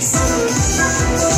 friends.